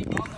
Pretty good.